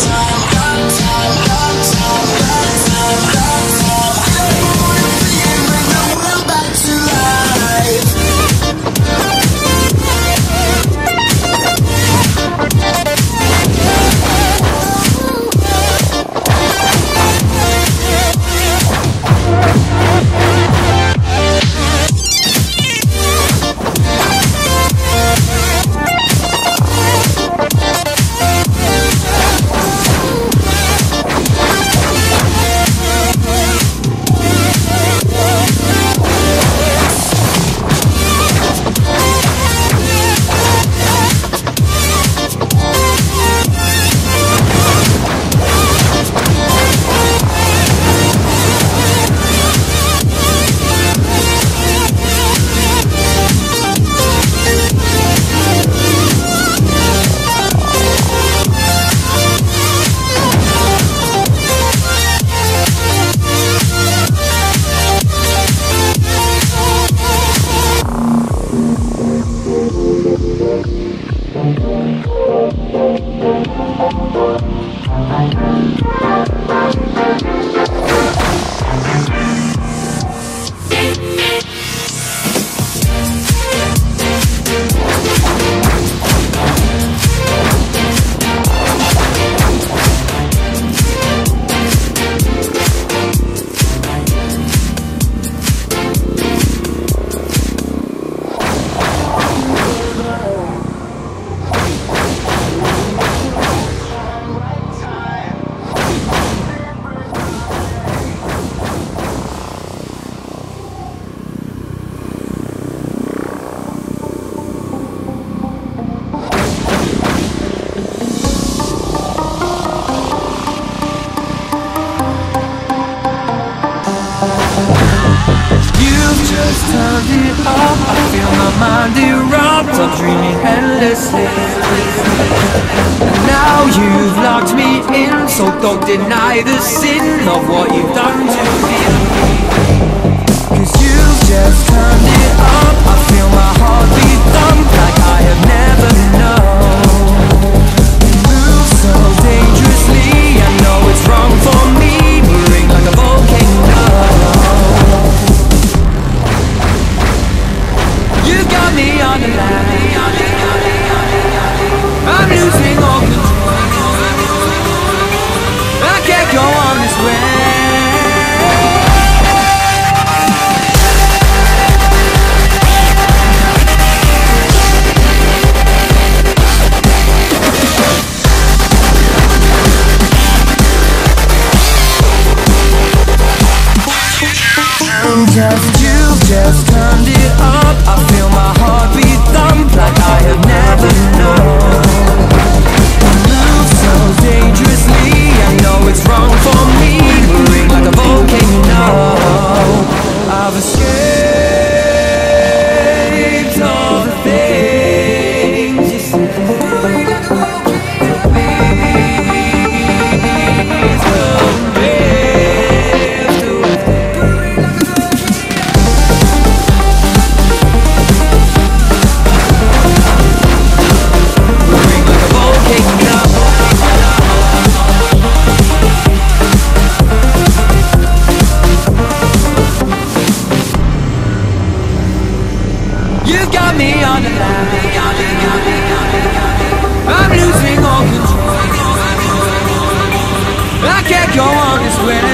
is just turned it up I feel my mind erupt. I'm dreaming endlessly. And now you've locked me in So don't deny the sin Of what you've done to me swear